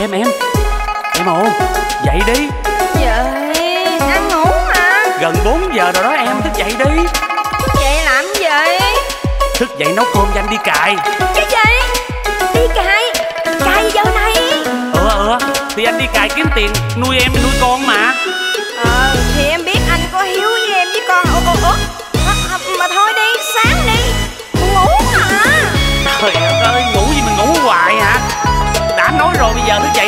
Em em. Em ồ Dậy đi. Vậy Ăn ngủ mà Gần 4 giờ rồi đó em Thức dậy đi. Vậy làm gì Thức dậy nấu cơm cho anh đi cài Cái gì? Đi cài Cài giờ này. Ừ ừ Thì anh đi cài kiếm tiền Nuôi em nuôi con mà Đã nói rồi bây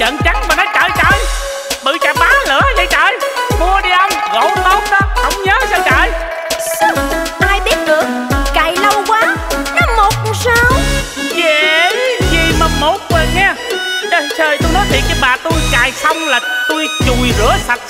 Trợn trắng bà nói trời trời. Bự chà bá lửa vậy trời. Mua đi ông Gỗ tốt đó Không nhớ sao trời. Sao Ai biết được Cày lâu quá Nó một sao? Dễ gì mà một rồi nghe Trời trời tôi nói thiệt với bà tôi cài xong là tôi chùi rửa sạch